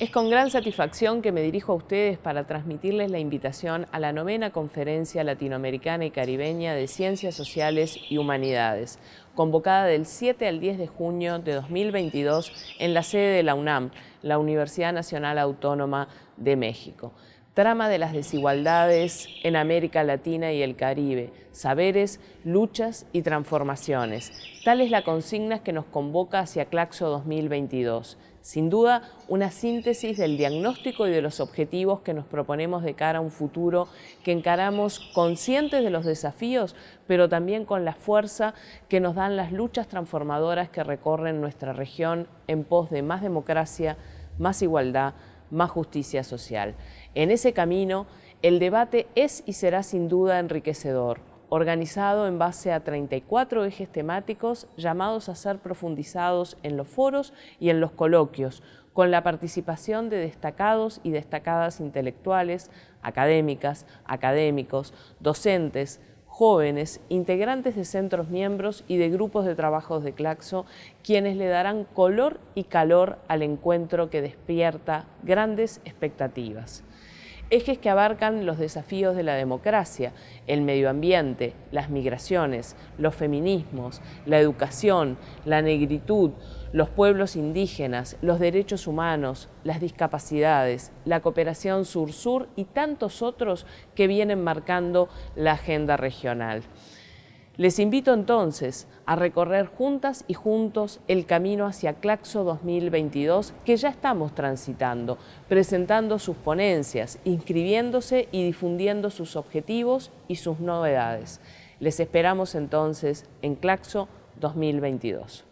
Es con gran satisfacción que me dirijo a ustedes para transmitirles la invitación a la novena Conferencia Latinoamericana y Caribeña de Ciencias Sociales y Humanidades, convocada del 7 al 10 de junio de 2022 en la sede de la UNAM, la Universidad Nacional Autónoma de México. Trama de las desigualdades en América Latina y el Caribe, saberes, luchas y transformaciones. Tal es la consigna que nos convoca hacia Claxo 2022 sin duda, una síntesis del diagnóstico y de los objetivos que nos proponemos de cara a un futuro que encaramos conscientes de los desafíos, pero también con la fuerza que nos dan las luchas transformadoras que recorren nuestra región en pos de más democracia, más igualdad, más justicia social. En ese camino, el debate es y será sin duda enriquecedor organizado en base a 34 ejes temáticos llamados a ser profundizados en los foros y en los coloquios, con la participación de destacados y destacadas intelectuales, académicas, académicos, docentes, jóvenes, integrantes de centros miembros y de grupos de trabajos de Claxo, quienes le darán color y calor al encuentro que despierta grandes expectativas ejes que abarcan los desafíos de la democracia, el medio ambiente, las migraciones, los feminismos, la educación, la negritud, los pueblos indígenas, los derechos humanos, las discapacidades, la cooperación sur-sur y tantos otros que vienen marcando la agenda regional. Les invito entonces a recorrer juntas y juntos el camino hacia Claxo 2022 que ya estamos transitando, presentando sus ponencias, inscribiéndose y difundiendo sus objetivos y sus novedades. Les esperamos entonces en Claxo 2022.